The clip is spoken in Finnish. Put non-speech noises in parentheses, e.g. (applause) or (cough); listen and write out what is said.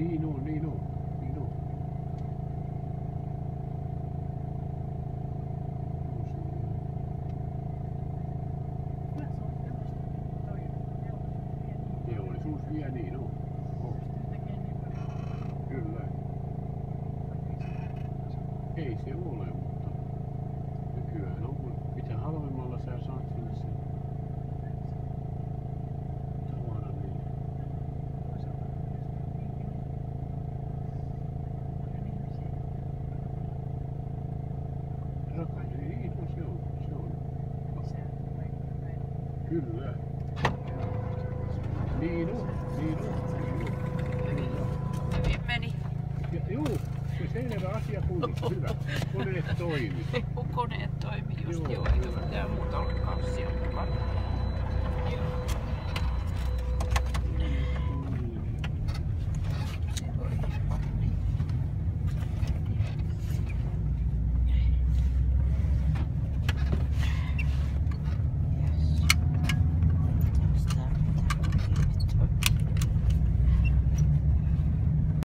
Niin on, niin on. Se on teollisuus vie niin niin on. on. niin. Kyllä. Ei se ole, mutta nykyään on, mitä halvemmalla Kyllä. Niin on, niin on. Niin on. Hyvin meni. Ja, juu, se selvä asia kunnossa, hyvä. Koneet toimii. (laughs) Koneet